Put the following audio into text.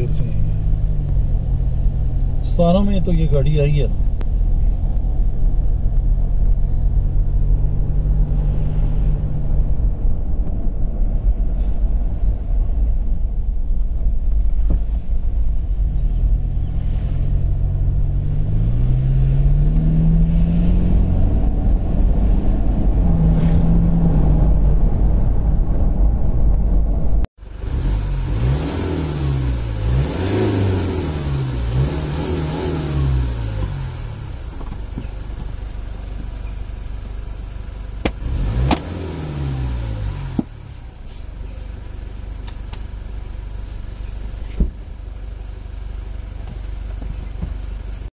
देर से सतारह में तो ये गाड़ी आई है ना